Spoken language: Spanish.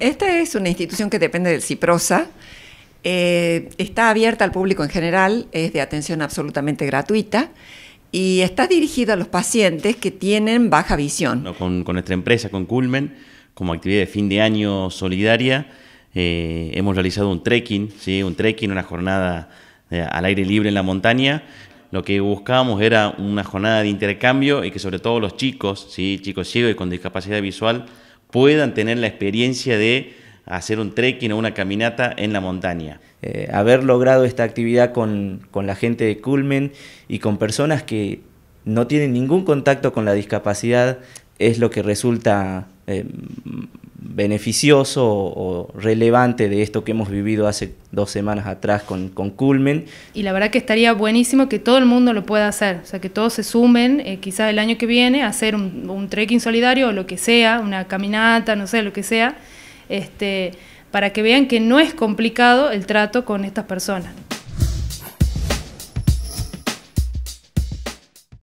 esta es una institución que depende del CIPROSA. Eh, está abierta al público en general, es de atención absolutamente gratuita y está dirigida a los pacientes que tienen baja visión. con, nuestra empresa, con Culmen, como actividad de fin de año solidaria, eh, hemos realizado un trekking, ¿sí? un trekking, una jornada eh, al aire libre en la montaña. Lo que buscábamos era una jornada de intercambio y que sobre todo los chicos, ¿sí? chicos ciegos y con discapacidad visual, puedan tener la experiencia de hacer un trekking o una caminata en la montaña. Eh, haber logrado esta actividad con, la gente de Culmen y con personas que no tienen ningún contacto con la discapacidad es lo que resulta eh, beneficioso o relevante de esto que hemos vivido hace dos semanas atrás con, con, Culmen. Y la verdad que estaría buenísimo que todo el mundo lo pueda hacer, o sea, que todos se sumen, eh, quizás el año que viene, a hacer un, un, trekking solidario o lo que sea, una caminata, no sé, lo que sea, este, para que vean que no es complicado el trato con estas personas.